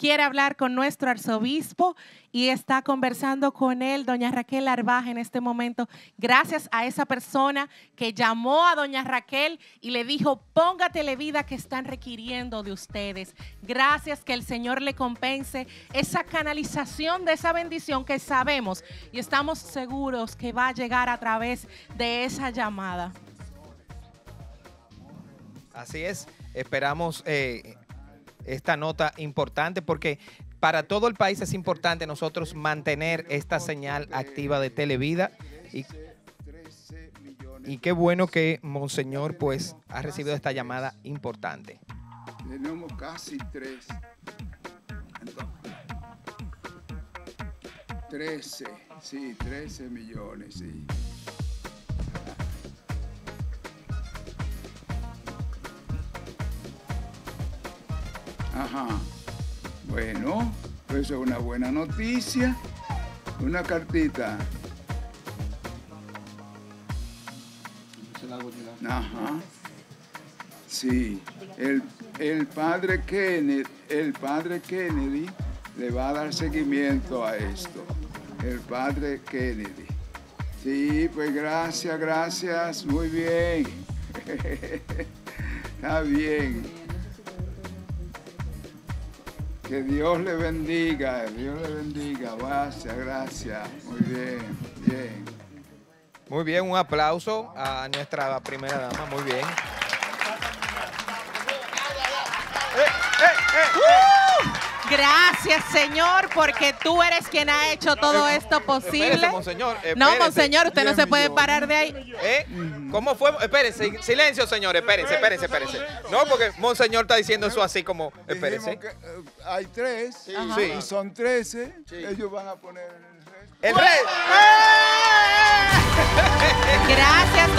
quiere hablar con nuestro arzobispo y está conversando con él, doña Raquel Arbaje, en este momento, gracias a esa persona que llamó a doña Raquel y le dijo, póngatele vida que están requiriendo de ustedes. Gracias que el Señor le compense esa canalización de esa bendición que sabemos y estamos seguros que va a llegar a través de esa llamada. Así es, esperamos eh, esta nota importante porque para todo el país es importante nosotros mantener esta señal activa de Televida y, y qué bueno que Monseñor pues ha recibido esta llamada importante. Tenemos casi tres. 13, sí, 13 millones, sí. Ajá. Bueno, pues es una buena noticia. Una cartita. Ajá. Sí. El, el padre Kennedy, el padre Kennedy le va a dar seguimiento a esto. El padre Kennedy. Sí, pues gracias, gracias. Muy bien. Está bien. Que Dios le bendiga, Dios le bendiga. Gracias, gracias. Muy bien, bien. Muy bien, un aplauso a nuestra primera dama, muy bien. Gracias, Señor, porque tú eres quien ha hecho todo esto posible. Espérese, monseñor, No, espérese. monseñor, usted no se puede parar de ahí. ¿Eh? ¿Cómo fue? Espérense, silencio, señor, espérense, espérense, espérense. No, porque Monseñor está diciendo eso así como, que eh, hay tres, y son trece, ellos van a poner el resto. ¡El rey! ¡Eh!